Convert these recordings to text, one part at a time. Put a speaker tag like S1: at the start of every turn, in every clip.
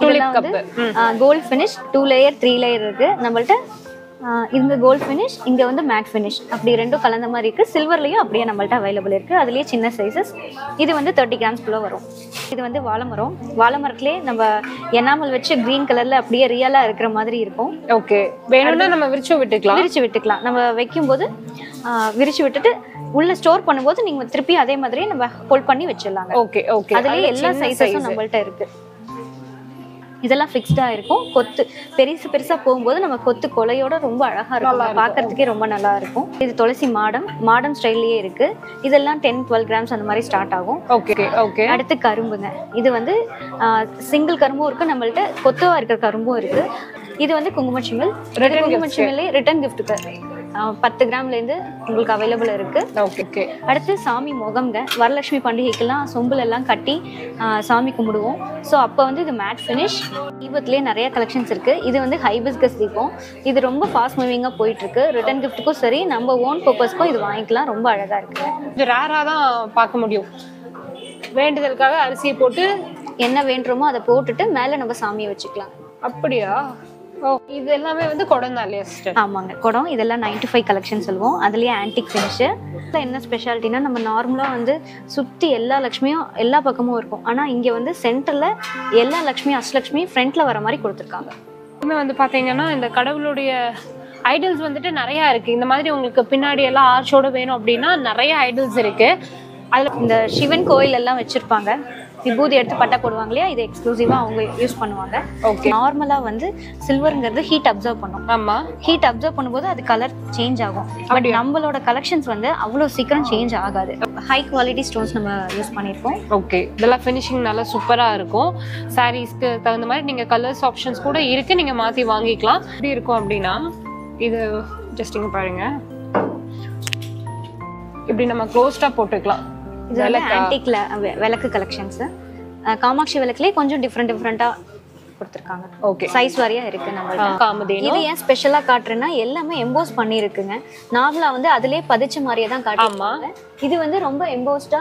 S1: இதெல்லாம் வந்து
S2: cup.
S1: Gold finish two layer three layer இருக்கு. நம்மள்ட்ட இங்க கோல்ட் ஃபினிஷ் இங்க வந்து மேட் ஃபினிஷ் அப்படி ரெண்டும் கலந்த மாதிரி இருக்கு. சில்வர்லயும் அப்படியே நம்மள்ட்ட அவைலபிள் இருக்கு. அதுலயே சின்ன சைஸஸ் இது வந்து தேர்ட்டி கிராம்ஸ்குள்ள வரும். இது வந்து வாழைமரம். வாழைமரத்துலேயே நம்ம எனாமல் வச்சு கிரீன் கலர்ல அப்படியே ரியலா இருக்கிற மாதிரி இருக்கும்.
S2: ஓகே வேணும்னா நம்ம விரிச்சு விட்டுக்கலாம்.
S1: விரிச்சு விட்டுக்கலாம். நம்ம வைக்கும்போது விரிச்சு விட்டுட்டு உள்ள ஸ்டோர் பண்ணும்போது நீங்க திருப்பி அதே மாதிரியே நம்ம ஹோல்ட் பண்ணி வச்சிடலாங்க.
S2: ஓகே ஓகே
S1: அதுலயே எல்லா சைஸஸும் நம்மள்ட்ட இருக்கு. இதெல்லாம் ஃபிக்ஸ்டா இருக்கும். கொத்து பெருசு பெருசா போகும்போது நம்ம கொத்து கொலையோட ரொம்ப அழகா இருக்கும். பார்க்கிறதுக்கே ரொம்ப நல்லா இருக்கும். இது துளசி மாடம். மாடம் ஸ்டைல்லயே இருக்கு. இதெல்லாம் டென் டுவெல் கிராம்ஸ் அந்த மாதிரி ஸ்டார்ட் ஆகும்.
S2: ஓகே ஓகே
S1: அடுத்து கரும்புங்க. இது வந்து சிங்கிள் கரும்பும் இருக்கு. நம்மள்ட்ட கொத்தவா இருக்கிற கரும்பும் இருக்கு. இது வந்து குங்குமச்சிமில்.
S2: Return
S1: குங்குமச்சிமில்லே ரிட்டர்ன் கிஃப்ட்டுக்கு பத்து கிராம்ல இருந்து உங்களுக்கு அவைலபிள் இருக்கு.
S2: ஓகே ஓகே
S1: அடுத்து சாமி முகம்ங்க. வரலட்சுமி பண்டிகைக்கெல்லாம் சொம்புல எல்லாம் கட்டி சாமி கும்பிடுவோம். ஸோ அப்போ வந்து இது மேட் ஃபினிஷ் தீபத்துலேயே நிறைய கலெக்ஷன்ஸ் இருக்கு. இது வந்து ஹைபிஸ்கஸ் தீபம். இது ரொம்ப ஃபாஸ்ட் மூவிங்காக போயிட்டு இருக்கு ரிட்டர்ன் கிஃப்ட்டுக்கும் சரி நம்ம ஓன் பர்பஸ்க்கும் இது வாங்கிக்கலாம். ரொம்ப அழகா இருக்கு.
S2: இது ரேரா தான் பார்க்க முடியும். வேண்டுதலுக்காக அரிசியை போட்டு
S1: என்ன வேண்டுமோ அதை போட்டுட்டு மேலே நம்ம சாமியை வச்சுக்கலாம்.
S2: அப்படியா? இது எல்லாமே வந்து குடந்தா இல்லையா சிஸ்டர்
S1: ஆமாங்க குடம். இதெல்லாம் நைன்டி ஃபைவ் கலெக்ஷன் சொல்லுவோம். அதுலேயே ஆன்டிக் ஃபினிஷு என்ன ஸ்பெஷாலிட்டினா நம்ம நார்மலாக வந்து சுற்றி எல்லா லக்ஷ்மியும் எல்லா பக்கமும் இருக்கும். ஆனால் இங்கே வந்து சென்டரில் எல்லா லக்ஷ்மியும் அஷ்டலக்ஷ்மியும் ஃப்ரண்ட்டில் வர மாதிரி கொடுத்துருக்காங்க.
S2: எப்பவுமே வந்து பாத்தீங்கன்னா இந்த கடவுளுடைய ஐடல்ஸ் வந்துட்டு நிறைய இருக்கு. இந்த மாதிரி உங்களுக்கு பின்னாடி எல்லாம் ஆர்ச்சோட வேணும் அப்படின்னா நிறைய ஐடல்ஸ் இருக்கு.
S1: அதில் இந்த சிவன் கோயில் எல்லாம் வச்சுருப்பாங்க. விபூதி எடுத்து பட்டா போடுவாங்க இல்லையா? இது எக்ஸ்க்ளூசிவாக அவங்க யூஸ் பண்ணுவாங்க.
S2: ஓகே
S1: நார்மலாக வந்து சில்வருங்கிறது ஹீட் அப்சர்வ் பண்ணும்.
S2: ஆமா.
S1: ஹீட் அப்சர்வ் பண்ணும்போது அது கலர் சேஞ்ச் ஆகும். பட் நம்மளோட கலெக்ஷன்ஸ் வந்து அவ்வளோ சீக்கிரம் சேஞ்ச் ஆகாது. ஹை குவாலிட்டி ஸ்டோன்ஸ் நம்ம யூஸ் பண்ணியிருக்கோம்
S2: ஓகே இதெல்லாம் ஃபினிஷிங் நல்லா சூப்பரா இருக்கும். சாரீஸ்க்கு தகுந்த மாதிரி நீங்க கலர்ஸ் ஆப்ஷன்ஸ் கூட இருக்கு. நீங்க மாத்தி வாங்கிக்கலாம். எப்படி இருக்கும் அப்படின்னா இது ஜஸ்ட் இங்க பாருங்க. இப்படி நம்ம க்ளோஸ்டா போட்டுக்கலாம்.
S1: இது வந்து ஆன்டிக்ல விளக்கு கலெக்ஷன்ஸ் காமாட்சி விளக்குலேயே கொஞ்சம் டிஃப்ரெண்ட் டிஃப்ரெண்ட்டாக கொடுத்துருக்காங்க.
S2: ஓகே
S1: சைஸ் வாரியா இருக்கு நம்மள்ட்ட
S2: காமதேனு.
S1: இது ஏன் ஸ்பெஷலா காட்டுறேன்னா எல்லாமே எம்போஸ் பண்ணியிருக்குங்க. நார்மலா வந்து அதிலே பதிச்ச மாதிரியே தான் காட்டியிருக்காங்க. இது வந்து ரொம்ப எம்போஸ்டா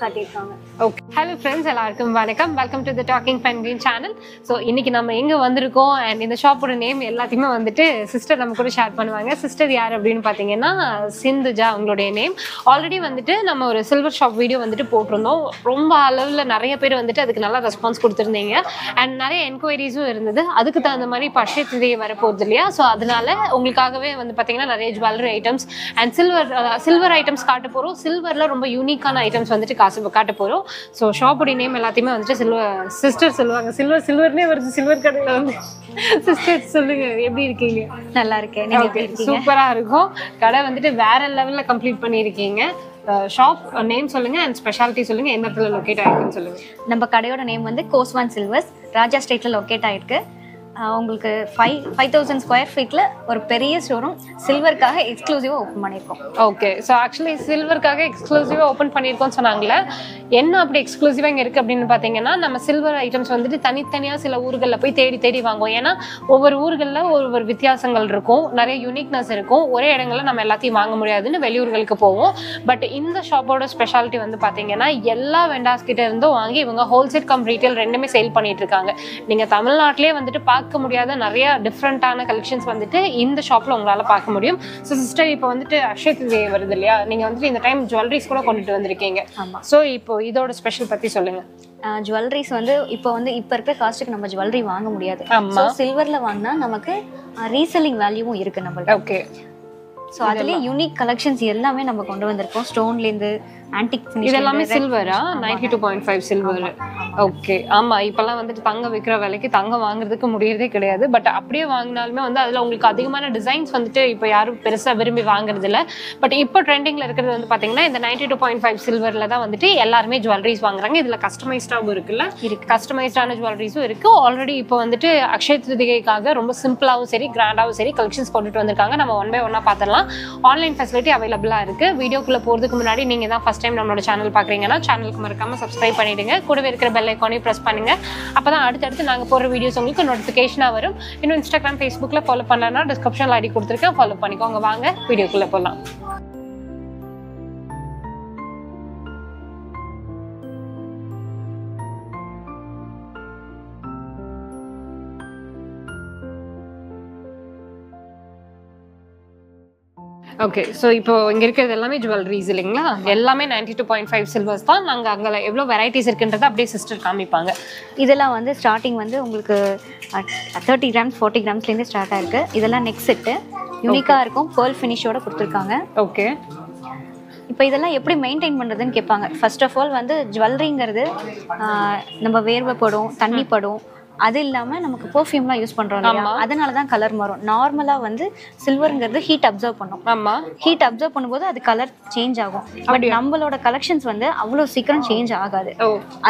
S1: காட்டியிருக்காங்க.
S2: ஓகே ஹலோ ஃப்ரெண்ட்ஸ் எல்லாருக்கும் வணக்கம். Welcome to the talking penguin channel so இன்னைக்கு நம்ம எங்கே வந்திருக்கோம்? அண்ட் இந்த ஷாப்போட நேம் எல்லாத்தையுமே வந்துட்டு சிஸ்டர் நம்ம கூட ஷேர் பண்ணுவாங்க. சிஸ்டர் யார் அப்படின்னு பார்த்தீங்கன்னா சிந்துஜா அவங்களுடைய நேம் ஆல்ரெடி வந்துட்டு நம்ம ஒரு சில்வர் ஷாப் வீடியோ வந்துட்டு போட்டிருந்தோம். ரொம்ப அளவில் நிறைய பேர் வந்துட்டு அதுக்கு நல்லா ரெஸ்பான்ஸ் கொடுத்துருந்தீங்க. அண்ட் நிறைய என்கொயரிஸும் இருந்தது. அதுக்கு தகுந்த மாதிரி பஷே திதை வரப்போகுது இல்லையா? ஸோ அதனால உங்களுக்காகவே வந்து பார்த்தீங்கன்னா நிறைய jewellery items and silver silver items காட்ட போகிறோம் சில்வர் சில்வரில் ரொம்ப யூனிக்கான ஐட்டம்ஸ் வந்துட்டு காசு காட்ட போகிறோம் ஸோ ஷாப்புடைய நேம் எல்லாத்தையுமே வந்துட்டு சில்வர் சிஸ்டர் சொல்லுவாங்க. சில்வர் சில்வர்னே வருது. சில்வர் கடையில் வந்து. சிஸ்டர் சொல்லுங்க. எப்படி இருக்கீங்க?
S1: நல்லா இருக்கேன்.
S2: ஓகே
S1: இருக்கீங்க?
S2: சூப்பரா இருக்கும். கடை வந்துட்டு வேற லெவல்ல கம்ப்ளீட் பண்ணியிருக்கீங்க. ஷாப் நேம் சொல்லுங்க அண்ட் ஸ்பெஷாலிட்டி சொல்லுங்க. எந்த இடத்துல லொக்கேட் ஆயிருக்குன்னு சொல்லுங்க.
S1: நம்ம கடையோட நேம் வந்து கோஸ்வான் சில்வர்ஸ் ராஜா ஸ்ட்ரீட்ல லொக்கேட் ஆயிருக்கு. உங்களுக்கு ஃபைவ் ஃபைவ் தௌசண்ட் ஸ்கொயர் ஃபீட்ல ஒரு பெரிய ஷோரூம் சில்வருக்காக எக்ஸ்க்ளூசிவாக ஓப்பன் பண்ணியிருக்கோம்.
S2: ஓகே ஸோ ஆக்சுவலி சில்வருக்காக எக்ஸ்க்ளூசிவாக ஓப்பன் பண்ணியிருக்கோம்னு சொன்னாங்களே என்ன அப்படி எக்ஸ்க்ளூசிவாக இங்கே இருக்குது அப்படின்னு பார்த்தீங்கன்னா நம்ம சில்வர் ஐட்டம்ஸ் வந்துட்டு தனித்தனியாக சில ஊர்களில் போய் தேடி தேடி வாங்குவோம். ஏன்னா ஒவ்வொரு ஊர்களில் ஒவ்வொரு வித்தியாசங்கள் இருக்கும். நிறைய யூனிக்னஸ் இருக்கும். ஒரே இடங்களில் நம்ம எல்லாத்தையும் வாங்க முடியாதுன்னு வெளியூர்களுக்கு போவோம். பட் இந்த ஷாப்போட ஸ்பெஷாலிட்டி வந்து பார்த்தீங்கன்னா எல்லா வெண்டாஸ் கிட்ட இருந்தும் வாங்கி இவங்க ஹோல்சேல் கம் ரீட்டைல் ரெண்டுமே சேல் பண்ணிட்டு இருக்காங்க. நீங்கள் தமிழ்நாட்டிலே வந்துட்டு பார்க்க முடியாத நிறைய டிஃப்ரெண்ட்டான கலெக்ஷன்ஸ் வந்துட்டு இந்த ஷாப்பில் உங்களால் பார்க்க முடியும். ஸோ சிஸ்டர் இப்போ வந்துட்டு அக்ஷய திருதியை வருது இல்லையா? நீங்கள் வந்துட்டு இந்த டைம் ஜுவல்லரிஸ் கூட கொண்டுட்டு வந்திருக்கீங்க.
S1: ஆமா.
S2: ஸோ இப்போ இதோட ஸ்பெஷல் பற்றி சொல்லுங்கள்
S1: ஜுவல்லரிஸ் வந்து இப்போ வந்து இப்போ இருக்கிற காஸ்ட்டுக்கு நம்ம ஜுவல்லரி வாங்க முடியாது. ஸோ சில்வர்ல வாங்கினா நமக்கு ரீசெல்லிங் வேல்யூவும் இருக்கு நம்மள்ட்ட.
S2: ஓகே
S1: ஸோ அதுலேயே யூனிக் கலெக்ஷன்ஸ் எல்லாமே நம்ம கொண்டு வந்திருக்கோம். ஸ்டோன்லேருந்து ஆன்டிக்
S2: இது எல்லாமே சில்வரா ninety two point five silver okay ஆமா. இப்பெல்லாம் வந்துட்டு தங்கம் விற்கிற விலைக்கு தங்கம் வாங்குறதுக்கு முடியறதே கிடையாது. பட் அப்படியே வாங்கினாலுமே வந்து அதுல உங்களுக்கு அதிகமான டிசைன்ஸ் வந்துட்டு இப்போ யாரும் பெருசா விரும்பி வாங்குறது இல்ல பட் இப்போ ட்ரெண்டிங்ல இருக்கிறது வந்து பாத்தீங்கன்னா இந்த நைன்டி டூ பாயிண்ட் ஃபைவ் சில்வர்ல தான் வந்துட்டு எல்லாருமே ஜுவல்லரிஸ் வாங்குறாங்க. இதுல கஸ்டமைஸ்டாகவும் இருக்குல்ல?
S1: இருக்கு.
S2: கஸ்டமைஸ்டான ஜுவல்லரிஸும் இருக்கு. ஆல்ரெடி இப்போ வந்துட்டு அக்ஷய திருதிகைக்காக ரொம்ப சிம்பிளாகவும் சரி கிராண்டாகவும் சரி கலெக்ஷன்ஸ் கொண்டுட்டு வந்திருக்காங்க. நம்ம ஒன் பை ஒன்னா பார்த்துடலாம் ஆன்லைன் ஃபெசிலிட்டி அவைலபிளாக இருக்குது வீடியோக்குள்ள போகிறதுக்கு முன்னாடி நீங்கள் தான் ஃபஸ்ட் டைம் நம்மளோட சேனல் பார்க்குறீங்கன்னா சேனலுக்கு மறக்காமல் சப்ஸ்கிரைப் பண்ணிவிடுங்க கூடவே இருக்கிற பெல் ஐக்கானையும் ப்ரெஸ் பண்ணுங்கள் அப்போ தான் அடுத்தடுத்து நாங்கள் போகிற வீடியோஸ் உங்களுக்கு நோட்டிஃபிகேஷனாக வரும். இன்னும் இன்ஸ்டாகிராம் ஃபேஸ்புக்கில் ஃபாலோ பண்ணலன்னா டிஸ்கிரிப்ஷனில் ஐடி கொடுத்துருக்கேன். ஃபாலோ பண்ணிக்கோங்க. வாங்க வீடியோக்குள்ளே போகலாம் ஓகே ஸோ இப்போ இங்க இருக்கிறது எல்லாமே ஜுவல்லரிஸ் இல்லைங்களா? எல்லாமே ninety two point five silvers தான். நாங்க அங்க எவ்வளவு வெரைட்டிஸ் இருக்குன்றதை அப்படியே சிஸ்டர் காமிப்பாங்க.
S1: இதெல்லாம் வந்து ஸ்டார்டிங் வந்து உங்களுக்கு தேர்ட்டி கிராம்ஸ் ஃபார்ட்டி கிராம்ஸ்லேருந்து ஸ்டார்ட் ஆயிருக்கு. இதெல்லாம் நெக்ஸ்ட் செட்டு யூனிக்காக இருக்கும். பேர்ல் ஃபினிஷோட கொடுத்துருக்காங்க.
S2: ஓகே
S1: இப்போ இதெல்லாம் எப்படி மெயின்டைன் பண்ணுறதுன்னு கேட்பாங்க. ஃபர்ஸ்ட் ஆஃப் ஆல் வந்து ஜுவல்லரிங்கிறது நம்ம வேர்வை படும் தண்ணி படும். அது இல்லாமல் நமக்கு பெர்ஃப்யூம்லாம் யூஸ் பண்ணுறோம் இல்லையா? அதனால தான் கலர் மாறும். நார்மலாக வந்து சில்வருங்கிறது ஹீட் அப்சர்வ் பண்ணும்.
S2: ஆமா.
S1: ஹீட் அப்சர்வ் பண்ணும்போது அது கலர் சேஞ்ச் ஆகும். பட் நம்மளோட கலெக்ஷன்ஸ் வந்து அவ்வளோ சீக்கிரம் சேஞ்ச் ஆகாது.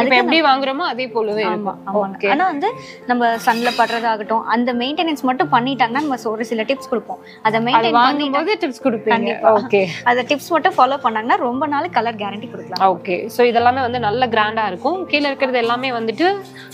S2: இப்போ எப்படி வாங்குறோமோ அதே போலவே இருக்கும்.
S1: ஆமாங்க ஆனா வந்து நம்ம சன்ல படுறதாகட்டும் அந்த மெயின்டெனன்ஸ் மட்டும் பண்ணிட்டாங்கன்னா நம்ம ஒரு சில டிப்ஸ் கொடுப்போம். அதை மெயின்டைன் பண்ணி
S2: வாங்கும்போது டிப்ஸ் கொடுப்பீங்க. ஓகே
S1: அந்த டிப்ஸ் மட்டும் ஃபாலோ பண்ணாங்கன்னா ரொம்ப நாள் கலர் கேரண்டி கொடுக்கலாம்.
S2: ஓகே ஸோ இதெல்லாமே வந்து நல்ல கிராண்டா இருக்கும். கீழே இருக்கிறது எல்லாமே வந்துட்டு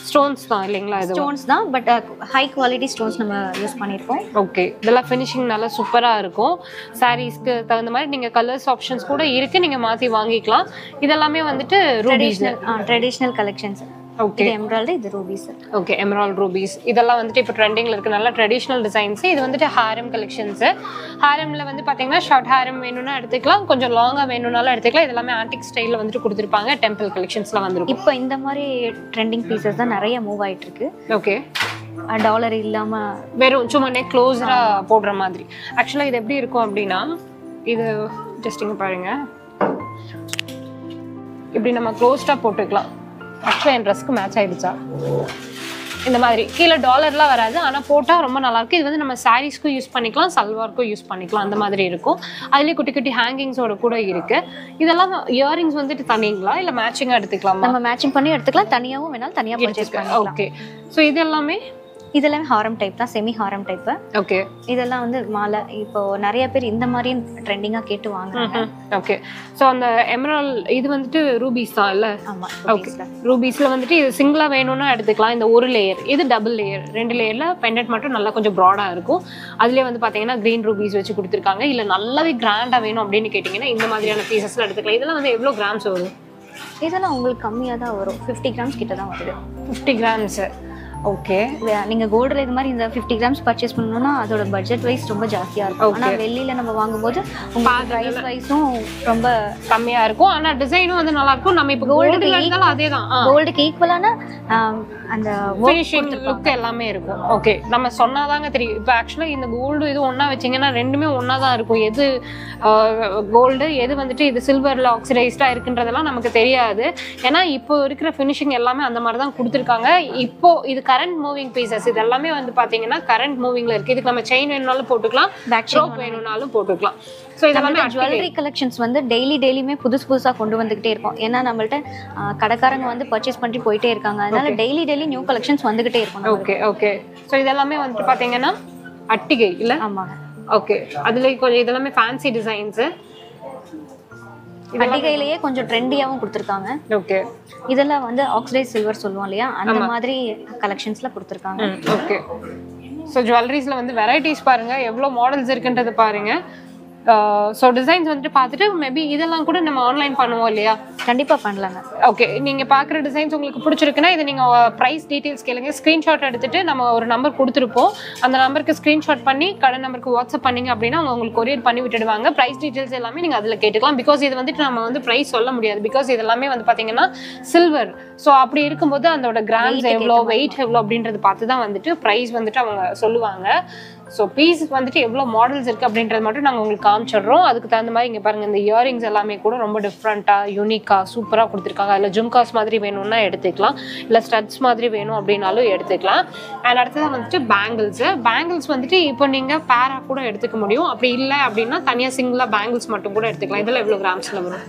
S2: ஸ்டோன்ஸ் தான் இல்லைங்களா?
S1: ஸ்டோன்ஸ் தான் பட் ஹை குவாலிட்டி ஸ்டோன்ஸ் நம்ம யூஸ் பண்ணியிருக்கோம்
S2: ஓகே இதெல்லாம் ஃபினிஷிங் நல்லா சூப்பரா இருக்கும். சாரீஸ்க்கு தகுந்த மாதிரி நீங்க கலர்ஸ் ஆப்ஷன்ஸ் கூட இருக்கு. நீங்க மாத்தி வாங்கிக்கலாம். இதெல்லாமே வந்துட்டு
S1: ட்ரெடிஷ்னல் ட்ரெடிஷ்னல் கலெக்ஷன்ஸ்
S2: ஓகே
S1: இது எம்ப்ராய்டு இது ரூபீஸ்
S2: ஓகே எமரால் ரூபீஸ் இதெல்லாம் வந்துட்டு இப்போ ட்ரெண்டிங்கில் இருக்கு. நல்ல ட்ரெடிஷ்னல் டிசைன்ஸ் இது வந்துட்டு ஹாரம் கலெக்ஷன்ஸ் ஹாரம்ல வந்து பார்த்தீங்கன்னா ஷார்ட் ஹாரம் வேணும்னா எடுத்துக்கலாம். கொஞ்சம் லாங்காக வேணும்னாலும் எடுத்துக்கலாம். இது எல்லாமே ஆன்டிக் ஸ்டைலில் வந்துட்டு கொடுத்துருப்பாங்க. டெம்பிள் கலெக்ஷன்ஸ்ல வந்துருக்கும்.
S1: இப்போ இந்த மாதிரி ட்ரெண்டிங் பீசஸ் தான் நிறைய மூவ் ஆயிட்டு இருக்கு.
S2: ஓகே
S1: டாலர் இல்லாம
S2: வெறும் சும்மா நெக் க்ளோஸராக போடுற மாதிரி. ஆக்சுவலாக இது எப்படி இருக்கும் அப்படின்னா இது ஜஸ்ட் இங்கே பாருங்க. இப்படி நம்ம க்ளோஸ்டாக போட்டுக்கலாம். ஆக்சுவலாக என் ட்ரெஸ்க்கு மேட்ச் ஆயிடுச்சா? இந்த மாதிரி. கீழே டாலர்லாம் வராது. ஆனால் போட்டால் ரொம்ப நல்லா இருக்கு. இது வந்து நம்ம சாரீஸ்க்கும் யூஸ் பண்ணிக்கலாம் சல்வார்க்கும் யூஸ் பண்ணிக்கலாம். அந்த மாதிரி இருக்கும். அதுலேயே குட்டி குட்டி ஹேங்கிங்ஸோட கூட இருக்கு. இதெல்லாம் இயரிங்ஸ் வந்துட்டு தனிங்களா? இல்லை மேட்சிங்காக எடுத்துக்கலாமா?
S1: நம்ம மேட்சிங் பண்ணி எடுத்துக்கலாம். தனியாவும் வேணாலும் தனியா பர்ச்சேஸ்
S2: ஓகே ஸோ இது எல்லாமே
S1: இதெல்லாம் ஹாரம் டைப் தான் செமி ஹாரம் டைப்
S2: ஓகே
S1: இதெல்லாம் வந்து மாலை இப்போ நிறைய பேர் இந்த மாதிரி ட்ரெண்டிங்கா கேட்டு வாங்குறாங்க.
S2: ஓகே ஸோ அந்த எமரல் இது வந்துட்டு ரூபீஸ் தான் இல்லை?
S1: ஆமா
S2: ஓகே ரூபீஸ்ல வந்துட்டு இது சிங்கிளா வேணும்னா எடுத்துக்கலாம். இந்த ஒரு லேயர் இது டபுள் லேயர் ரெண்டு லேயர்ல பெண்டன்ட் மட்டும் நல்லா கொஞ்சம் ப்ராடா இருக்கும். அதுலயே வந்து பாத்தீங்கன்னா கிரீன் ரூபீஸ் வச்சு கொடுத்துருக்காங்க. இல்ல நல்லாவே கிராண்டா வேணும் அப்படின்னு கேட்டிங்கன்னா இந்த மாதிரியான பீசஸ்ல எடுத்துக்கலாம். இதெல்லாம் வந்து எவ்வளவு கிராம்ஸ் வரும்?
S1: இதெல்லாம் உங்களுக்கு கம்மியா தான் வரும். 50 கிராம்ஸ் கிட்ட தான் வருது.
S2: ஃபிஃப்டி கிராம்ஸ் ஓகே
S1: நீங்க கோல்டுல இது மாதிரி இந்த 50 கிராம்ஸ் பர்ச்சேஸ் பண்ணணும்னா அதோட பட்ஜெட் வைஸ் ரொம்ப ஜாஸ்தியா இருக்கும். ஆனா வெள்ளியில நம்ம வாங்கும்போது உங்களுக்கு பிரைஸ் வைஸும் ரொம்ப
S2: கம்மியா இருக்கும். ஆனா டிசைனும் வந்து நல்லா இருக்கும். நம்ம இப்போ கோல்டு எடுத்தாலும் அதே தான்.
S1: கோல்டுக்கு ஈக்குவலான அந்த
S2: ஃபினிஷிங் லுக் எல்லாமே இருக்கும். ஓகே நம்ம சொன்னாதாங்க தெரியும். இப்போ ஆக்சுவலாக இந்த கோல்டு இது ஒன்றா வச்சிங்கன்னா ரெண்டுமே ஒன்றா தான் இருக்கும். எது கோல்டு எது வந்துட்டு இது சில்வரில் ஆக்சிடைஸ்டாக இருக்குன்றதெல்லாம் நமக்கு தெரியாது. ஏன்னா இப்போ இருக்கிற ஃபினிஷிங் எல்லாமே அந்த மாதிரி தான் கொடுத்துருக்காங்க. இப்போ இது கரண்ட் மூவிங் பீசஸ் இது எல்லாமே வந்து பார்த்தீங்கன்னா கரண்ட் மூவிங்கில் இருக்குது இதுக்கு நம்ம செயின் வேணும்னாலும் போட்டுக்கலாம்
S1: பேக்
S2: ரோப் வேணும்னாலும். போட்டுக்கலாம். ஸோ இதெல்லாமே
S1: ஜுவல்லரி கலெக்ஷன்ஸ் வந்து டெய்லி டெய்லியுமே புதுசு புதுசா கொண்டு வந்துகிட்டே இருக்கும். ஏன்னா நம்மள்ட்ட கடைக்காரங்க வந்து பர்ச்சேஸ் பண்ணிட்டு போயிட்டே இருக்காங்க. அதனால டெய்லி டெய்லி நியூ கலெக்ஷன்ஸ் வந்துகிட்டே இருக்கும்
S2: ஓகே ஓகே ஸோ இதெல்லாமே வந்துட்டு பார்த்தீங்கன்னா அட்டிகை இல்லை?
S1: ஆமாங்க.
S2: ஓகே அதுல கொஞ்சம் இதெல்லாமே ஃபேன்சி டிசைன்ஸ்
S1: அட்டிகையிலேயே கொஞ்சம் ட்ரெண்டியாவும் கொடுத்துருக்காங்க.
S2: ஓகே.
S1: இதெல்லாம் வந்து ஆக்சிடைஸ் சில்வர் சொல்லுவோம் இல்லையா? அந்த மாதிரி கலெக்ஷன்ஸ்ல கொடுத்துருக்காங்க.
S2: ஓகே. ஸோ ஜுவல்லரிஸ்ல வந்து வெரைட்டிஸ் பாருங்க. எவ்வளோ மாடல்ஸ் இருக்குன்றது பாருங்க. ஸோ டிசைன்ஸ் வந்துட்டு பார்த்துட்டு மேபி இதெல்லாம் கூட நம்ம ஆன்லைன் பண்ணுவோம் இல்லையா?
S1: கண்டிப்பா பண்ணலாங்க
S2: ஓகே நீங்க பார்க்குற டிசைன்ஸ் உங்களுக்கு பிடிச்சிருக்குன்னா இதை நீங்க ப்ரைஸ் டீடைல்ஸ் கேளுங்க. ஸ்க்ரீன்ஷாட் எடுத்துட்டு நம்ம ஒரு நம்பர் கொடுத்துருப்போம். அந்த நம்பருக்கு ஸ்க்ரீன்ஷாட் பண்ணி கடை நம்பருக்கு வாட்ஸ்அப் பண்ணீங்க அப்படின்னா அவங்க உங்களுக்கு கொரியர் பண்ணி விட்டுடுவாங்க. ப்ரைஸ் டீடைல்ஸ் எல்லாமே நீங்க அதில் கேட்டுக்கலாம். பிகாஸ் இது வந்துட்டு நம்ம வந்து ப்ரைஸ் சொல்ல முடியாது. பிகாஸ் இது எல்லாமே வந்து பாத்தீங்கன்னா சில்வர் ஸோ அப்படி இருக்கும்போது அதோட கிராம்ஸ் எவ்வளோ வெயிட் எவ்வளோ அப்படின்றது பார்த்து தான் வந்துட்டு ப்ரைஸ் வந்துட்டு அவங்க சொல்லுவாங்க. ஸோ பீஸ் வந்துட்டு எவ்வளோ மாடல்ஸ் இருக்குது அப்படின்றது மட்டும் நாங்கள் உங்களுக்கு காமிச்சிடுறோம். அதுக்கு தகுந்த மாதிரி இங்கே பாருங்கள் இந்த இயரிங்ஸ் எல்லாமே கூட ரொம்ப டிஃப்ரெண்ட்டாக யூனிக்காக சூப்பராக கொடுத்துருக்காங்க. அதில் ஜும்காஸ் மாதிரி வேணும்னா எடுத்துக்கலாம். இல்லை ஸ்டட்ஸ் மாதிரி வேணும் அப்படின்னாலும் எடுத்துக்கலாம். அண்ட் அடுத்ததாக வந்துட்டு பேங்கிள்ஸு பேங்கிள்ஸ் வந்துட்டு இப்போ நீங்கள் பேராக கூட எடுத்துக்க முடியும். அப்படி இல்லை அப்படின்னா தனியாக சிங்கிளாக பேங்கிள்ஸ் மட்டும் கூட எடுத்துக்கலாம். இதில் எவ்வளோ கிராம்ஸில் வரும்?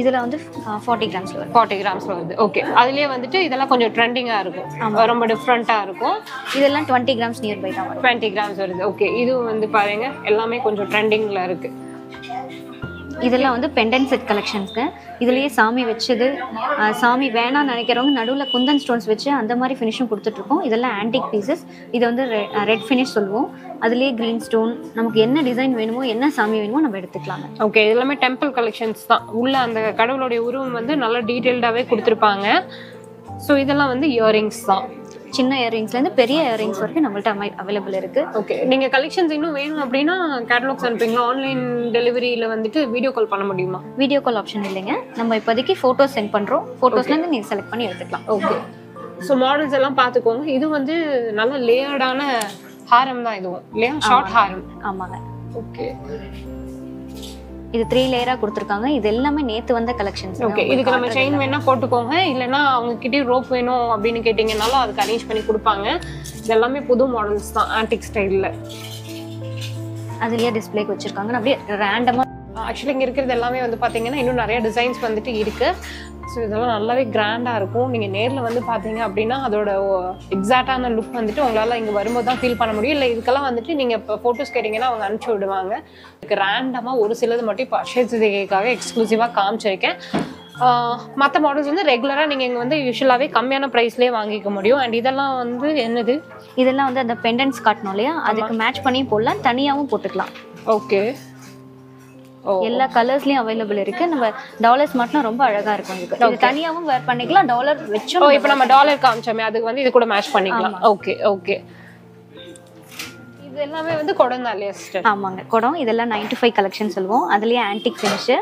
S1: இதுல வந்து ஃபார்ட்டி கிராம்ஸ்ல வரும்
S2: ஃபார்ட்டி கிராம்ஸில் வருது. ஓகே அதுலேயே வந்துட்டு இதெல்லாம் கொஞ்சம் ட்ரெண்டிங்காக இருக்கும். ரொம்ப டிஃப்ரெண்ட்டாக இருக்கும்.
S1: இதெல்லாம் டுவெண்ட்டி கிராம்ஸ் நியர் பை தான்
S2: டுவெண்ட்டி கிராம்ஸ் வருது. ஓகே இது வந்து பாருங்க எல்லாமே கொஞ்சம் ட்ரெண்டிங்ல இருக்கு.
S1: இதெல்லாம் வந்து பெண்டன் செட் கலெக்ஷன்ஸ்க்கு இதுலேயே சாமி வச்சது சாமி வேணாம்னு நினைக்கிறவங்க நடுவில் குந்தன் ஸ்டோன்ஸ் வச்சு அந்த மாதிரி ஃபினிஷும் கொடுத்துட்ருக்கோம். இதெல்லாம் ஆன்டிக் பீசஸ் இது வந்து ரெட் ஃபினிஷ் சொல்லுவோம். அதுலேயே க்ரீன் ஸ்டோன் நமக்கு என்ன டிசைன் வேணுமோ என்ன சாமி வேணுமோ நம்ம எடுத்துக்கலாங்க
S2: ஓகே இதெல்லாமே டெம்பிள் கலெக்ஷன்ஸ் தான். உள்ள அந்த கடவுளுடைய உருவம் வந்து நல்லா டீட்டெயில்டாகவே கொடுத்துருப்பாங்க. ஸோ இதெல்லாம் வந்து இயரிங்ஸ் தான்.
S1: சின்ன இயரிங்ஸ்லேருந்து பெரிய இயரிங்ஸ் வரைக்கும் நம்மள்ட்ட அவைலபிள் இருக்கு.
S2: ஓகே நீங்க கலெக்ஷன்ஸ் இன்னும் வேணும் அப்படின்னா கேட்டலாக்ஸ் அனுப்புறீங்களா? ஆன்லைன் டெலிவரியில வந்துட்டு வீடியோ கால் பண்ண முடியுமா?
S1: வீடியோ கால் ஆப்ஷன் இல்லைங்க. நம்ம இப்போதைக்கு ஃபோட்டோஸ் சென்ட் பண்ணுறோம் ஃபோட்டோஸ்லேருந்து நீங்கள் செலக்ட் பண்ணி எடுத்துக்கலாம்.
S2: ஓகே ஸோ மாடல்ஸ் எல்லாம் பார்த்துக்கோங்க இது வந்து நல்ல லேயர்டான ஹாரம் தான் இதுவும். இல்லையா? ஷார்ட் ஹாரம்.
S1: ஆமாங்க.
S2: ஓகே
S1: இது த்ரீ லேயராக கொடுத்துருக்காங்க. இது எல்லாமே நேற்று வந்த கலெக்ஷன்ஸ்
S2: ஓகே இதுக்கு நம்ம செயின் வேணா போட்டுக்கோங்க. இல்லைன்னா அவங்க கிட்டே ரோப் வேணும் அப்படின்னு கேட்டிங்கனாலும் அதுக்கு அரேஞ்ச் பண்ணி கொடுப்பாங்க. இது எல்லாமே புது மாடல்ஸ் தான் ஆன்டிக் ஸ்டைலில்
S1: அதுலயே டிஸ்பிளேக்கு வச்சிருக்காங்க. அப்படியே ரேண்டமாக
S2: ஆக்சுவலி இங்கே இருக்கிறது எல்லாமே வந்து பார்த்தீங்கன்னா இன்னும் நிறைய டிசைன்ஸ் வந்துட்டு இருக்கு. ஸோ இதெல்லாம் நல்லாவே கிராண்டாக இருக்கும். நீங்கள் நேரில் வந்து பார்த்தீங்க அப்படின்னா அதோட எக்ஸாக்டான லுக் வந்துட்டு உங்களால் இங்கே வரும்போது தான் ஃபீல் பண்ண முடியும். இல்லை இதுக்கெல்லாம் வந்துட்டு நீங்கள் இப்போ ஃபோட்டோஸ் கேட்டிங்கன்னா அவங்க அனுப்பிச்சி விடுவாங்க. இதுக்கு ரேண்டமாக ஒரு சிலது மட்டும் இப்போ அக்ஷய சிதைக்காக எக்ஸ்க்ளூசிவாக காமிச்சிருக்கேன். மற்ற மாடல்ஸ் வந்து ரெகுலராக நீங்கள் இங்கே வந்து யூஸ்வலாகவே கம்மியான ப்ரைஸ்லேயே வாங்கிக்க முடியும். அண்ட் இதெல்லாம் வந்து என்னது?
S1: இதெல்லாம் வந்து அந்த பெண்டன்ஸ் காட்டணும் இல்லையா? அதுக்கு மேட்ச் பண்ணி போடலாம். தனியாகவும் போட்டுக்கலாம்.
S2: ஓகே
S1: எல்லா கலர்ஸ்லயும் அவைலபிள் இருக்கு. நம்ம டாலர்ஸ் மட்டும் ரொம்ப அழகா இருக்கும் இதுக்கு இது தனியாவும் வேர் பண்ணிக்கலாம் டாலர்
S2: ஓ
S1: வச்சும்
S2: இப்போ நம்ம டாலர் காமிச்சோமே அதுக்கு வந்து இது கூட மேட்ச் பண்ணிக்கலாம். ஓகே ஓகே இது எல்லாமே வந்து குடந்தா இல்லையா சிஸ்டர்
S1: ஆமாங்க. குடம் இதெல்லாம் நைன்டி ஃபைவ் கலெக்ஷன் சொல்லுவோம். அதுலயே ஆன்டிக் ஃபினிஷு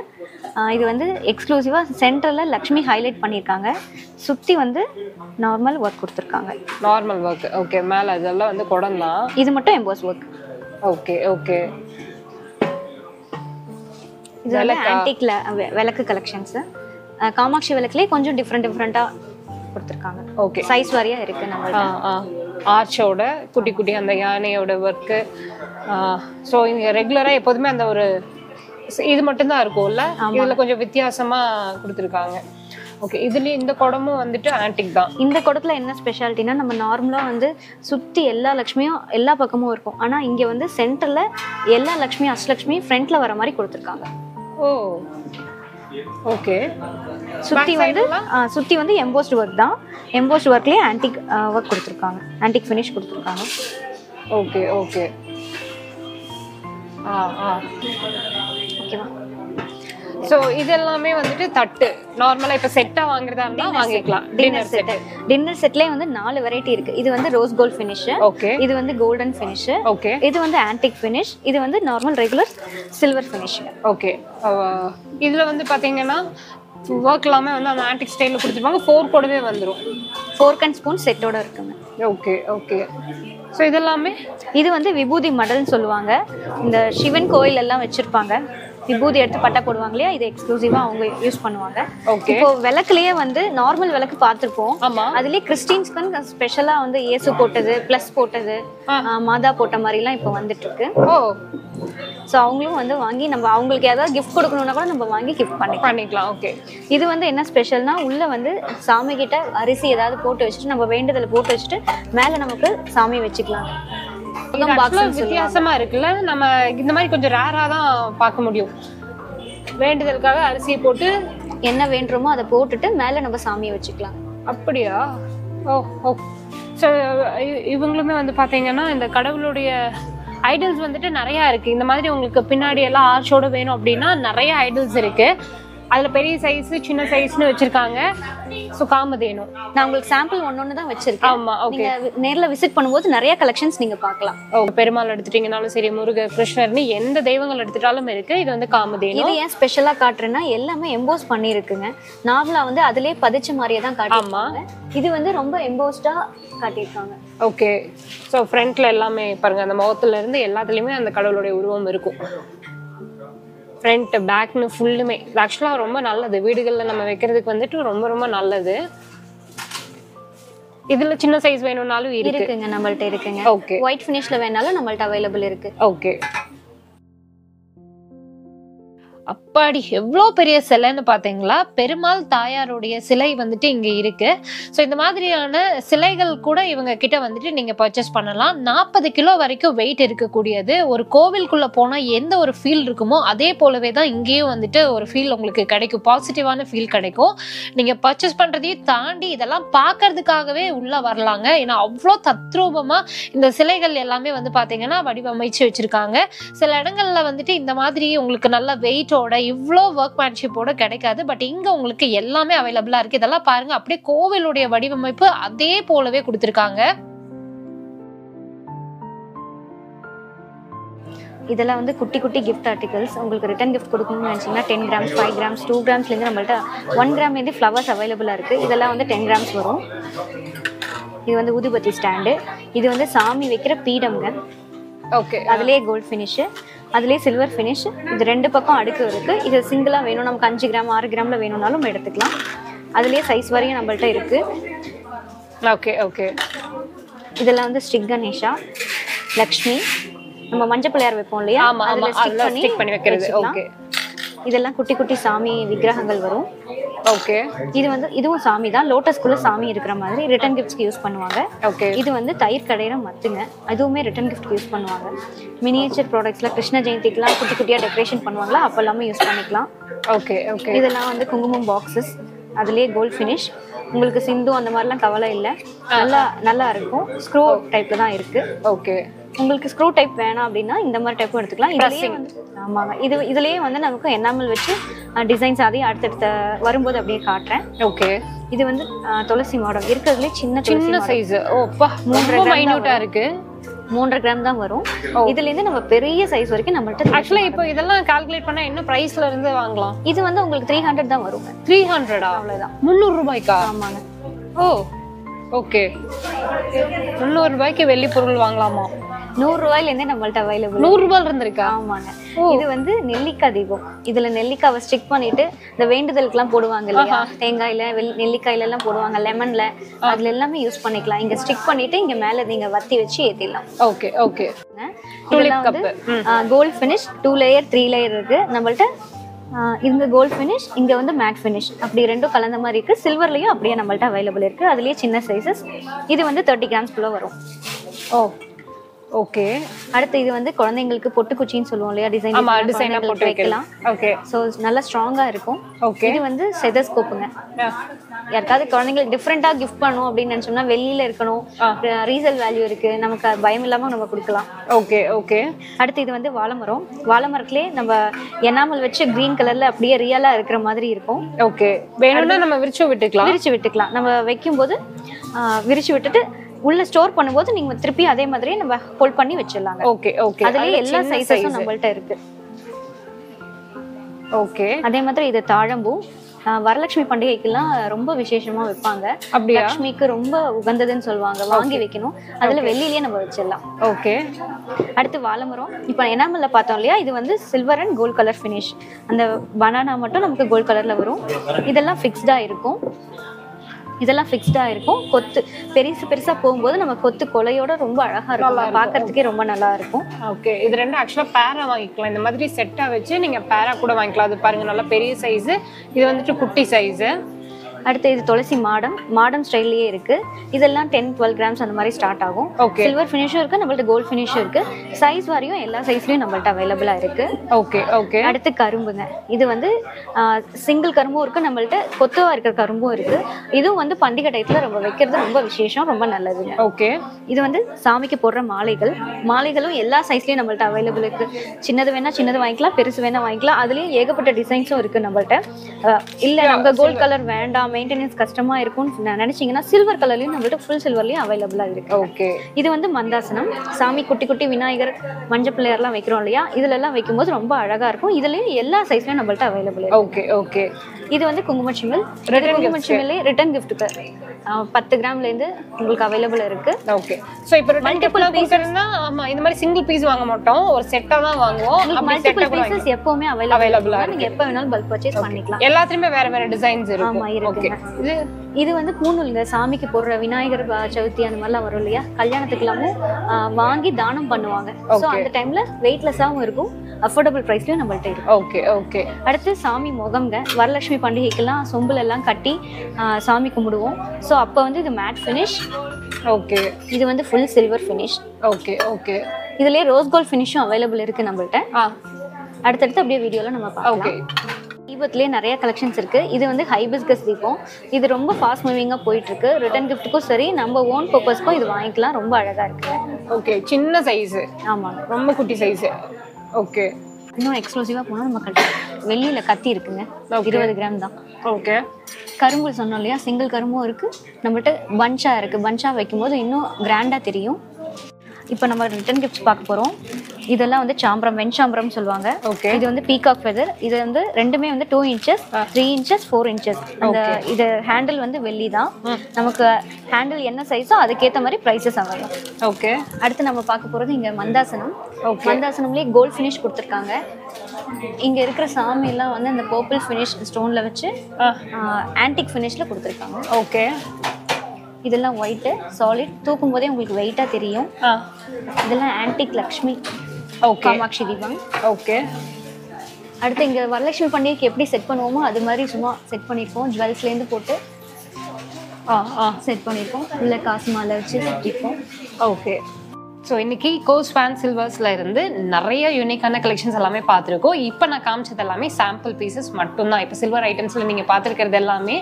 S1: இது வந்து எக்ஸ்க்ளூசிவா சென்டர்ல லக்ஷ்மி ஹைலைட் பண்ணியிருக்காங்க. சுத்தி வந்து நார்மல் ஒர்க் கொடுத்துருக்காங்க.
S2: நார்மல் ஒர்க் ஓகே மேல இதெல்லாம் வந்து குடம் தான்.
S1: இது மட்டும் எம்போஸ் ஒர்க்
S2: ஓகே ஓகே
S1: இது வந்து ஆன்டிக்ல விளக்கு கலெக்ஷன்ஸ் காமாட்சி விளக்குலயே கொஞ்சம் டிஃப்ரெண்ட் டிஃப்ரெண்டா கொடுத்துருக்காங்க.
S2: ஓகே
S1: சைஸ் வாரியா இருக்கு நம்ம
S2: ஆர்ச்சோட குட்டி குட்டி அந்த யானையோட ஒர்க்கு ஸோ இங்கே ரெகுலராக எப்போதுமே அந்த ஒரு இது மட்டும்தான் இருக்கும்ல? இதில் கொஞ்சம் வித்தியாசமா கொடுத்துருக்காங்க. ஓகே இதுலேயும் இந்த குடமும் வந்துட்டு ஆன்டிக் தான்.
S1: இந்த குடத்துல என்ன ஸ்பெஷாலிட்டினா நம்ம நார்மலா வந்து சுத்தி எல்லா லக்ஷ்மியும் எல்லா பக்கமும் இருக்கும். ஆனா இங்க வந்து சென்டர்ல எல்லா லக்ஷ்மியும் அஷ்டலக்ஷ்மியும் ஃப்ரண்ட்ல வர மாதிரி கொடுத்துருக்காங்க.
S2: ஓ. ஓகே.
S1: சுத்தி வந்து சுத்தி வந்து எம்போஸ்ட் ஒர்க் தான். எம்போஸ்ட் ஒர்க்லயே ஆன்டிக் ஒர்க் கொடுத்துருக்காங்க. ஆன்டிக் ஃபினிஷ் கொடுத்துருக்காங்க.
S2: Okay okay. ஆ ஆ.
S1: ஓகேவா
S2: ஸோ இது எல்லாமே வந்துட்டு தட்டு. நார்மலாக இப்போ செட்டாக வாங்குறதா இருந்தால் வாங்கிக்கலாம். டின்னர் செட்டு
S1: டின்னர் செட்லயே வந்து நாலு வெரைட்டி இருக்கு. இது வந்து ரோஸ் கோல்ட் ஃபினிஷ்
S2: ஓகே
S1: இது வந்து கோல்டன் ஃபினிஷ்
S2: ஓகே
S1: இது வந்து ஆன்டிக் ஃபினிஷ் இது வந்து normal regular silver finish
S2: okay இதில் வந்து பார்த்தீங்கன்னா ஒர்க் எல்லாமே வந்து அந்த ஆன்டிக் ஸ்டைலில் கொடுத்துருப்பாங்க. ஃபோர் கூடவே வந்துடும்
S1: ஃபோர்க் அண்ட் ஸ்பூன் செட்டோட இருக்குங்க
S2: ஓகே ஓகே ஸோ இதெல்லாமே
S1: இது வந்து விபூதி மடல்னு சொல்லுவாங்க. இந்த சிவன் கோயில் எல்லாம் வச்சிருப்பாங்க. விபூதி எடுத்து பட்டை போடுவாங்க இல்லையா இது எக்ஸ்க்ளூசிவா அவங்க யூஸ் பண்ணுவாங்க. இப்போ விளக்குலயே வந்து நார்மல் விளக்கு பார்த்திருப்போம். அதுலயே கிறிஸ்டின்ஸ்க்கு ஸ்பெஷலா வந்து இயேசு போட்டது பிளஸ் போட்டது மாதா போட்ட மாதிரிலாம் இப்போ வந்துட்டு இருக்கு
S2: ஓ.
S1: ஸோ அவங்களும் வந்து வாங்கி நம்ம அவங்களுக்கு ஏதாவது கிஃப்ட் கொடுக்கணும்னா கூட நம்ம வாங்கி கிஃப்ட் பண்ணிக்கலாம்.
S2: பண்ணிக்கலாம் ஓகே
S1: இது வந்து என்ன ஸ்பெஷல்னா உள்ள வந்து சாமி கிட்ட அரிசி ஏதாவது போட்டு வச்சுட்டு நம்ம வேண்டுதலை போட்டு வச்சுட்டு மேல நமக்கு சாமி வச்சுக்கலாம்.
S2: வித்தியாசமா இருக்குல்ல நம்ம இந்த மாதிரி கொஞ்சம் ரேரா தான் பார்க்க முடியும். வேண்டுதலுக்காக அரிசியை போட்டு
S1: என்ன வேண்டுமோ அதை போட்டுட்டு மேல நம்ம சாமியை வச்சுக்கலாம்.
S2: அப்படியா? ஓ ஓ. ஸோ இவங்களுமே வந்து பார்த்தீங்கன்னா இந்த கடவுளுடைய ஐடல்ஸ் வந்துட்டு நிறையா இருக்குது இந்த மாதிரி உங்களுக்கு பின்னாடி எல்லாம் ஆர்ச்சோட வேணும் அப்படின்னா நிறைய ஐடல்ஸ் இருக்குது அதில் பெரிய சைஸ் சின்ன சைஸ்னு வச்சுருக்காங்க. ஸோ காமதேனும்
S1: நான் உங்களுக்கு சாம்பிள் ஒன்னொன்னு தான் வச்சிருக்கேன்.
S2: ஆமாம் ஓகே
S1: நேர்ல விசிட் பண்ணும்போது நிறைய கலெக்ஷன்ஸ் நீங்க பார்க்கலாம்.
S2: ஓ பெருமாள் எடுத்துட்டீங்கனாலும் சரி முருக கிருஷ்ணர்னு எந்த தெய்வங்கள் எடுத்துட்டாலும் இருக்கு. இது வந்து காமதேனு.
S1: இது ஏன் ஸ்பெஷலா காட்டுறேன்னா எல்லாமே எம்போஸ் பண்ணிருக்குங்க நார்மலா வந்து அதுலயே பதிச்ச மாதிரியே தான் காட்டியிருக்காங்க. இது வந்து ரொம்ப எம்போஸ்டா காட்டியிருக்காங்க.
S2: ஓகே ஸோ ஃப்ரண்ட்ல எல்லாமே பாருங்க அந்த முகத்துல இருந்து எல்லாத்துலேயுமே அந்த கடவுளுடைய உருவம் இருக்கும். ஃப்ரண்ட் பேக்னு ஃபுல்லுமே ஆக்சுவலாக ரொம்ப நல்லது. வீடுகளில் நம்ம வைக்கிறதுக்கு வந்துட்டு ரொம்ப ரொம்ப நல்லது. இதுல சின்ன சைஸ் வேணும்னாலும் இருக்கு.
S1: இருக்குங்க நம்மள்ட்ட இருக்குங்க.
S2: ஓகே
S1: ஒயிட் ஃபினிஷ்ல வேணாலும் நம்மள்ட்ட அவைலபிள் இருக்கு.
S2: ஓகே அப்பாடி எவ்வளோ பெரிய சிலைன்னு பார்த்தீங்களா பெருமாள் தாயாருடைய சிலை வந்துட்டு இங்கே இருக்கு. ஸோ இந்த மாதிரியான சிலைகள் கூட இவங்க கிட்ட வந்துட்டு நீங்கள் பர்ச்சேஸ் பண்ணலாம். நாற்பது கிலோ வரைக்கும் வெயிட் இருக்கக்கூடியது. ஒரு கோவிலுக்குள்ளே போனால் எந்த ஒரு ஃபீல் இருக்குமோ அதே போலவே தான் இங்கேயும் வந்துட்டு ஒரு ஃபீல் உங்களுக்கு கிடைக்கும். பாசிட்டிவான ஃபீல் கிடைக்கும். நீங்கள் பர்ச்சேஸ் பண்ணுறதையும் தாண்டி இதெல்லாம் பார்க்கறதுக்காகவே உள்ளே வரலாங்க. ஏன்னா அவ்வளோ தத்ரூபமாக இந்த சிலைகள் எல்லாமே வந்து பார்த்தீங்கன்னா வடிவமைச்சு வச்சுருக்காங்க. சில இடங்களில் வந்துட்டு இந்த மாதிரி உங்களுக்கு நல்ல வெயிட் ஃபினிஷோட இவ்வளோ ஒர்க் மேன்ஷிப்போட கிடைக்காது. பட் இங்க உங்களுக்கு எல்லாமே அவைலபிளா இருக்கு. இதெல்லாம் பாருங்க. அப்படியே கோவிலுடைய வடிவமைப்பு அதே போலவே கொடுத்துருக்காங்க.
S1: இதெல்லாம் வந்து குட்டி குட்டி கிஃப்ட் ஆர்டிகல்ஸ் உங்களுக்கு ரிட்டன் கிஃப்ட் கொடுக்கணும்னு நினச்சிங்கன்னா ten grams five grams two கிராம்ஸ்லேருந்து நம்மள்ட்ட ஒன் கிராம்லேருந்து ஃப்ளவர்ஸ் அவைலபிளாக இருக்குது இதெல்லாம் வந்து டென் கிராம்ஸ் வரும். இது வந்து ஊதுபத்தி ஸ்டாண்டு இது வந்து சாமி வைக்கிற பீடம்ங்க.
S2: ஓகே
S1: அதுலேயே கோல்ட் ஃபினிஷு அதுலேயே சில்வர் ஃபினிஷ் இது ரெண்டு பக்கம் அடுக்கு இருக்குது இது சிங்கிளாக வேணும். நமக்கு அஞ்சு கிராம் ஆறு கிராமில் வேணும்னாலும் எடுத்துக்கலாம். அதுலேயே சைஸ் வரையும் நம்மள்ட்ட இருக்குது
S2: ஓகே ஓகே
S1: இதெல்லாம் வந்து ஸ்டிக் கணேஷா லக்ஷ்மி நம்ம மஞ்சள் பிள்ளையார் வைப்போம் இல்லையா? அதுல
S2: ஸ்டிக் பண்ணி வைக்கிறது. ஓகே
S1: இதெல்லாம் குட்டி குட்டி சாமி விக்கிரகங்கள் வரும்.
S2: ஓகே
S1: இது வந்து இதுவும் சாமி தான். லோட்டஸ்குள்ள சாமி இருக்கிற மாதிரி ரிட்டன் கிஃப்ட்ஸ்க்கு யூஸ் பண்ணுவாங்க.
S2: ஓகே
S1: இது வந்து தயிர் கடையிற மத்துங்க அதுவுமே ரிட்டன் கிஃப்ட் யூஸ் பண்ணுவாங்க. மினியேச்சர் ப்ராடக்ட்ஸ்ல கிருஷ்ண ஜெயந்திக்குலாம் குட்டி குட்டியாக டெக்கரேஷன் பண்ணுவாங்களா அப்போ எல்லாமே யூஸ் பண்ணிக்கலாம்.
S2: ஓகே ஓகே
S1: இதெல்லாம் வந்து குங்குமம் பாக்ஸஸ் அதுலேயே கோல்ட் ஃபினிஷ் உங்களுக்கு சிந்து அந்த மாதிரிலாம் கவலை இல்லை. நல்லா நல்லா இருக்கும். ஸ்க்ரூ டைப்ல தான் இருக்கு.
S2: ஓகே
S1: உங்களுக்கு ஸ்க்ரூ டைப் வேணாம் அப்படின்னா இந்த மாதிரி டைப்பும் எடுத்துக்கலாம். இதுலயே வந்து ஆமாங்க. இது இதுலயே வந்து நமக்கு என்னாமல் வச்சு டிசைன்ஸ் அதையும் அடுத்தடுத்த வரும்போது அப்படியே காட்டுறேன்.
S2: ஓகே
S1: இது வந்து துளசி மாடல் இருக்கிறதுலே சின்ன
S2: சின்ன. சைஸ் ஓப்பா
S1: மூன்றரை
S2: ரொம்ப
S1: gram தான்
S2: மைன்யூட்டா
S1: வரும்.
S2: இருக்கு.
S1: மூன்றரை கிராம் தான் வரும். இதுல இருந்து நம்ம பெரிய சைஸ் வரைக்கும் நம்மள்ட்ட
S2: ஆக்சுவலா இப்போ இதெல்லாம் கால்குலேட் பண்ணா என்ன பிரைஸ்ல இருந்து வாங்கலாம்?
S1: இது வந்து உங்களுக்கு த்ரீ ஹண்ட்ரட் தான் வருங்க
S2: த்ரீ ஹண்ட்ரடா
S1: அவ்வளவுதான்.
S2: முந்நூறு ரூபாய்க்கா?
S1: ஆமாங்க.
S2: ஓ ஓகே முந்நூறு ரூபாய்க்கு வெள்ளி பொருள் வாங்கலாமா?
S1: நூறு ரூபாயில இருந்தே நம்மள்ட்ட அவைலபிள்
S2: நூறு ரூபாய் இருந்திருக்கா
S1: ஆமாங்க இது வந்து நெல்லிக்காய் தீபம். இதுல நெல்லிக்காவை ஸ்டிக் பண்ணிட்டு இந்த வேண்டுதலுக்குலாம் போடுவாங்க இல்லையா? தேங்காயில நெல்லிக்காயில எல்லாம் போடுவாங்க லெமன்ல அதுல எல்லாமே யூஸ் பண்ணிக்கலாம். இங்க ஸ்டிக் பண்ணிட்டு இங்க மேல நீங்க வத்தி வச்சு ஏத்திடலாம்.
S2: Okay okay.
S1: Gold finish two layer three layer இருக்கு. நம்மள்ட்ட இந்த கோல்ட் ஃபினிஷ் இங்க வந்து மேட் ஃபினிஷ் அப்படி ரெண்டும் கலந்த மாதிரி இருக்கு. சில்வர்லயும் அப்படியே நம்மள்ட்ட அவைலபிள் இருக்கு. அதுலயே சின்ன சைஸஸ் இது வந்து தேர்ட்டி கிராம்ஸ்குள்ள வரும்.
S2: ஓ. ஓகே
S1: அடுத்து இது வந்து குழந்தைங்களுக்கு பொட்டுக்குச்சின்னு சொல்லுவோம் இல்லையா? டிசைன்
S2: ஆமா டிசைனா போட்டு வைக்கலாம். ஓகே
S1: ஸோ நல்லா ஸ்ட்ராங்கா இருக்கும்.
S2: ஓகே
S1: இது வந்து செதஸ்கோப்புங்க யாருக்காவது குழந்தைங்களுக்கு டிஃப்ரெண்டா கிஃப்ட் பண்ணும் அப்படின்னு நினைச்சோம்னா வெளியில இருக்கணும். ரீசேல் வேல்யூ இருக்கு. நமக்கு பயம் இல்லாம நம்ம கொடுக்கலாம்.
S2: ஓகே ஓகே
S1: அடுத்து இது வந்து வாழைமரம். வாழைமரத்துலேயே நம்ம எனாமல் வச்சு கிரீன் கலர்ல அப்படியே ரியலா இருக்கிற மாதிரி இருக்கும்.
S2: ஓகே வேணும்னா நம்ம விரிச்சு விட்டுக்கலாம்.
S1: விரிச்சு விட்டுக்கலாம். நம்ம வைக்கும்போது ஆஹ், விரிச்சு விட்டுட்டு உள்ள ஸ்டோர் பண்ணும்போது நீங்க திருப்பி அதே மாதிரியே நம்ம ஹோல்ட் பண்ணி வச்சிடலாங்க.
S2: Okay okay.
S1: அதுலயே எல்லா சைஸஸும் நம்மள்ட்ட இருக்கு.
S2: ஓகே.
S1: அதே மாதிரி இது தாழம்பூ. வரலட்சுமி பண்டிகைக்கெல்லாம் ரொம்ப விசேஷமா வைப்பாங்க.
S2: அப்படியா?
S1: லட்சுமிக்கு ரொம்ப உகந்ததுன்னு சொல்லுவாங்க. வாங்கி வைக்கணும். அதுல வெள்ளிலேயே நம்ம வச்சிடலாம்.
S2: ஓகே.
S1: அடுத்து வாழைமரம். இப்போ எனாமல்ல பார்த்தோம் இல்லையா? இது வந்து silver and gold colour finish அந்த பனானா மட்டும் நமக்கு கோல்ட் கலர்ல வரும். இதெல்லாம் ஃபிக்ஸ்டா இருக்கும். இதெல்லாம் ஃபிக்ஸ்டா இருக்கும். கொத்து பெருசு பெருசா போகும்போது நம்ம கொத்து கொலையோட ரொம்ப அழகா இருக்கும். பார்க்கறதுக்கே ரொம்ப நல்லா இருக்கும்.
S2: ஓகே இது ரெண்டும் ஆக்சுவலாக பேரா வாங்கிக்கலாம். இந்த மாதிரி செட்டாக வச்சு நீங்கள் பேரா கூட வாங்கிக்கலாம். அது பாருங்க நல்லா பெரிய சைஸு இது வந்துட்டு குட்டி சைஸு
S1: அடுத்து இது துளசி மாடம். மாடம் ஸ்டைல்லயே இருக்கு. இதெல்லாம் டென் டுவெல் கிராம்ஸ் அந்த மாதிரி ஸ்டார்ட் ஆகும். சில்வர் ஃபினிஷும் இருக்கு நம்மள்ட்ட கோல்ட் ஃபினிஷும் இருக்கு. சைஸ் வரையும் எல்லா சைஸ்லயும் நம்மள்ட்ட அவைலபிளா இருக்கு.
S2: ஓகே ஓகே
S1: அடுத்து கரும்புங்க. இது வந்து சிங்கிள் கரும்பும் இருக்கு நம்மள்ட்ட கொத்தவா இருக்கிற கரும்பும் இருக்கு. இதுவும் வந்து பண்டிகை டயத்துல ரொம்ப வைக்கிறது ரொம்ப விசேஷம் ரொம்ப நல்லதுங்க.
S2: ஓகே
S1: இது வந்து சாமிக்கு போடுற மாலைகள். மாலைகளும் எல்லா சைஸ்லயும் நம்மள்ட்ட அவைலபிள் இருக்கு. சின்னது வேணா சின்னது வாங்கிக்கலாம் பெருசு வேணா வாங்கிக்கலாம். அதுலயும் ஏகப்பட்ட டிசைன்ஸும் இருக்கு நம்மள்ட்ட. இல்ல நமக்கு கோல்ட் கலர் வேண்டாம் மெயின்டெனன்ஸ் கஷ்டமா இருக்கும்னு நினைச்சீங்கன்னா சில்வர் கலர்லயும் நம்மள்ட்ட ஃபுல் சில்வர்லயும் அவைலபிளா இருக்கு.
S2: ஓகே
S1: இது வந்து மந்தாசனம். சாமி குட்டி குட்டி விநாயகர் மஞ்சள் பிள்ளையார்லாம் வைக்கிறோம் இல்லையா? இதுல எல்லாம் வைக்கும்போது ரொம்ப அழகா இருக்கும். இதுலயும் எல்லா சைஸ்லயும் நம்மள்ட்ட அவைலபிள்
S2: ஓகே ஓகே
S1: இது வந்து குங்குமச்சிமில் குங்குமச்சிமில்லே ரிட்டர்ன் கிஃப்ட்டுக்கு பத்து கிராம்ல இருந்து உங்களுக்கு அவைலபிள் இருக்கு.
S2: ஓகே ஸோ இப்போ மல்டிபிள் பீஸ்னா ஆமா இந்த மாதிரி சிங்கிள் பீஸ் வாங்க மாட்டோம். ஒரு செட்டாக தான் வாங்குவோம்.
S1: மல்டிபிள் பீசஸ் எப்பவுமே அவைலபிள்
S2: Available-ஆ
S1: நீங்க எப்ப வேணாலும் பல்க் பர்ச்சேஸ் பண்ணிக்கலாம்.
S2: எல்லாத்துலயுமே வேற வேற டிசைன்ஸ் இருக்கும் ஓகே இது
S1: இது வந்து பூநூலுங்க சாமிக்கு போடுற விநாயகர் சதுர்த்தி அந்த மாதிரிலாம் வரும் இல்லையா? கல்யாணத்துக்குலாமும் ஆஹ், வாங்கி தானம் பண்ணுவாங்க. ஸோ அந்த டைம்ல வெயிட்லெஸ்ஸாகவும் இருக்கும். அஃபோர்டபுள் ப்ரைஸ்லயும் நம்மள்ட்ட இருக்கும்.
S2: ஓகே ஓகே
S1: அடுத்து சாமி முகம்ங்க. வரலட்சுமி பண்டிகைக்கெல்லாம் சொம்புல எல்லாம் கட்டி சாமி கும்பிடுவோம். ஸோ அப்போ வந்து இது மேட் ஃபினிஷ்
S2: ஓகே
S1: இது வந்து full silver finish
S2: okay okay
S1: இதுலயே ரோஸ் கோல்ட் ஃபினிஷும் அவைலபிள் இருக்கு நம்மள்ட்ட. அடுத்தடுத்து அப்படியே வீடியோல நம்ம பார்க்கலாம்.
S2: ஓகே
S1: தீபத்திலே நிறைய கலெக்ஷன்ஸ் இருக்கு. இது வந்து ஹைபிஸ்கஸ் தீபம். இது ரொம்ப ஃபாஸ்ட் மூவிங்காக போயிட்டு இருக்கு ரிட்டர்ன் கிஃப்ட்டுக்கும் சரி நம்ம ஓன் பர்பஸ்க்கும் இது வாங்கிக்கலாம். ரொம்ப அழகா இருக்கு.
S2: ஓகே சின்ன சைஸ்
S1: ஆமாங்க
S2: ரொம்ப குட்டி சைஸ் ஓகே
S1: இன்னும் எக்ஸ்க்ளூசிவாக போனால் நம்ம கட்டலாம் வெள்ளியில கத்தி இருக்குங்க. இருபது கிராம் தான்.
S2: ஓகே
S1: கரும்பு சொன்னோம் இல்லையா? சிங்கிள் கரும்பும் இருக்கு. நம்மகிட்ட பன்ச்சா இருக்கு. பன்ச்சா வைக்கும்போது இன்னும் கிராண்டா தெரியும். இப்போ நம்ம ரிட்டன் கிஃப்ட்ஸ் பார்க்க போறோம். இதெல்லாம் வந்து சாம்பரம் வெண்சாம்பரம் சொல்லுவாங்க.
S2: ஓகே
S1: இது வந்து பீகாக் ஃபெதர் இது வந்து ரெண்டுமே வந்து two inches three inches four inches அந்த இது ஹேண்டில் வந்து வெள்ளி தான். நமக்கு ஹேண்டில் என்ன சைஸோ அதுக்கேற்ற மாதிரி ப்ரைஸஸ் அமையும்
S2: ஓகே
S1: அடுத்து நம்ம பார்க்க போகிறது இங்கே மந்தாசனம். மந்தாசனம்லேயே கோல்ட் ஃபினிஷ் கொடுத்துருக்காங்க. இங்கே இருக்கிற சாமி எல்லாம் வந்து அந்த பர்பிள் ஃபினிஷ் ஸ்டோனில் வச்சு ஆன்டிக் ஃபினிஷில் கொடுத்துருக்காங்க.
S2: ஓகே
S1: இதெல்லாம் ஒயிட்டு சாலிட் தூக்கும் போதே உங்களுக்கு வெயிட்டாக தெரியும். இதெல்லாம் ஆன்டிக் லக்ஷ்மி.
S2: ஓகே
S1: காமாட்சி தீபம்.
S2: ஓகே
S1: அடுத்து இங்கே வரலட்சுமி பண்டிகைக்கு எப்படி செட் பண்ணுவோமோ அது மாதிரி சும்மா செட் பண்ணியிருக்கோம் ஜுவல்ஸ்லேருந்து போட்டு
S2: ஆ ஆ.
S1: செட் பண்ணியிருக்கோம் உள்ள காசு மாலை வச்சு செட்டிருக்கோம்
S2: ஓகே ஸோ இன்னைக்கு கோஸ் ஃபேன் சில்வர்ஸில் இருந்து நிறைய யூனிக்கான கலெக்ஷன்ஸ் எல்லாமே பார்த்துருக்கோம். இப்போ நான் காமிச்சது எல்லாமே சாம்பிள் பீசஸ் மட்டும்தான். இப்போ சில்வர் ஐட்டம்ஸில் நீங்கள் பார்த்துருக்கிறது எல்லாமே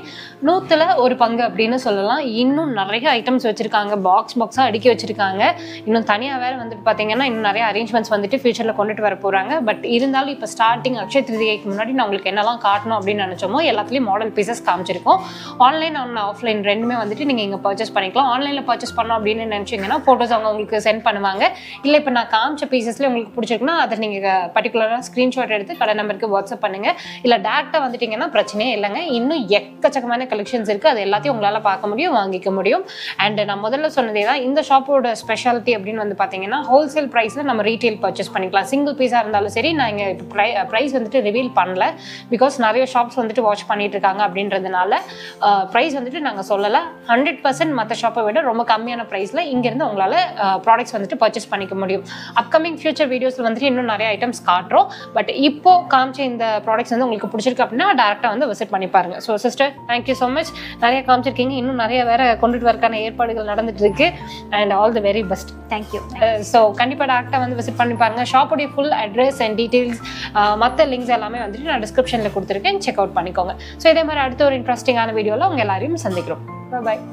S2: நூற்றில் ஒரு பங்கு அப்படின்னு சொல்லலாம். இன்னும் நிறைய ஐட்டம்ஸ் வச்சுருக்காங்க. பாக்ஸ் பாக்ஸாக அடுக்கி வச்சுருக்காங்க. இன்னும் தனியாக வேறு வந்துட்டு பார்த்தீங்கன்னா இன்னும் நிறைய அரேஞ்ச்மெண்ட்ஸ் வந்துட்டு ஃபியூச்சரில் கொண்டுட்டு வர போகிறாங்க பட் இருந்தாலும் இப்போ ஸ்டார்டிங் அக்ஷய திருதிகைக்கு முன்னாடி நான் உங்களுக்கு என்னெல்லாம் காட்டணும் அப்படின்னு நினச்சோமோ எல்லாத்துலேயும் மாடல் பீசஸ் காமிச்சிருக்கோம். ஆன்லைன் அண்ட் ஆஃப்லைன் ரெண்டுமே வந்துட்டு நீங்கள் இங்கே பர்ச்சேஸ் பண்ணிக்கலாம். ஆன்லைனில் பர்ச்சேஸ் பண்ணோம் அப்படின்னு நினச்சிங்கன்னா ஃபோட்டோஸ் அவங்க உங்களுக்கு சென்ட் பண்ணுவாங்க. இல்லை இப்போ நான் காமிச்ச பீசஸ்லேயே உங்களுக்கு பிடிச்சிருக்குன்னா அதை நீங்கள் பர்டிகுலராக ஸ்க்ரீன்ஷாட் எடுத்து கடை நம்பருக்கு வாட்ஸ்அப் பண்ணுங்க. இல்லை டேரெக்டாக வந்துட்டீங்கன்னா பிரச்சனையே இல்லைங்க. இன்னும் எக்கச்சக்கமான கலெக்ஷன்ஸ் இருக்குது அது எல்லாத்தையும் உங்களால் பார்க்க முடியும் வாங்கிக்க முடியும். அண்ட் நான் முதல்ல சொன்னதே தான் இந்த ஷாப்போட ஸ்பெஷாலிட்டி அப்படின்னு வந்து பார்த்தீங்கன்னா ஹோல்சேல் ப்ரைஸில் நம்ம ரீட்டைல் பர்ச்சேஸ் பண்ணிக்கலாம். சிங்கிள் பீஸாக இருந்தாலும் சரி நான் இங்கே இப்போ ப்ரை ப்ரைஸ் வந்துட்டு ரிவீல் பண்ணல. பிகாஸ் நிறைய ஷாப்ஸ் வந்துட்டு வாட்ச் பண்ணிட்டு இருக்காங்க அப்படின்றதுனால ப்ரைஸ் வந்துட்டு நாங்கள் சொல்லலை. ஹண்ட்ரட் பர்சன்ட் மற்ற ஷாப்பை விட ரொம்ப கம்மியான ப்ரைஸில் இங்கேருந்து உங்களால் ப்ராடக்ட்ஸ் வந்து வந்துட்டு பர்ச்சேஸ் பண்ணிக்க முடியும். அப்கமிங் ஃபியூச்சர் வீடியோஸில் வந்துட்டு இன்னும் நிறைய ஐட்டம்ஸ் காட்டுறோம். பட் இப்போ காமிச்ச இந்த ப்ராடக்ட்ஸ் வந்து உங்களுக்கு பிடிச்சிருக்கு அப்படின்னா டேரெக்டாக வந்து விசிட் பண்ணி பாருங்க. So sister thank you so much நிறைய காமிச்சிருக்கீங்க. இன்னும் நிறைய வேற கொண்டுட்டு வரக்கான ஏற்பாடுகள் நடந்துட்டு இருக்கு and all the very best
S1: thank you
S2: so கண்டிப்பாக டேரெக்டாக வந்து விசிட் பண்ணி பாருங்க. ஷாப்புடைய ஃபுல் அட்ரஸ் அண்ட் டீட்டெயில்ஸ் மற்ற லிங்க்ஸ் எல்லாமே வந்துட்டு நான் டிஸ்கிரிப்ஷனில் கொடுத்துருக்கேன். செக் அவுட் பண்ணிக்கோங்க. ஸோ இதே மாதிரி அடுத்த ஒரு இன்ட்ரெஸ்டிங்கான வீடியோவில் உங்கள் எல்லாரையும் சந்திக்கிறோம். பாய்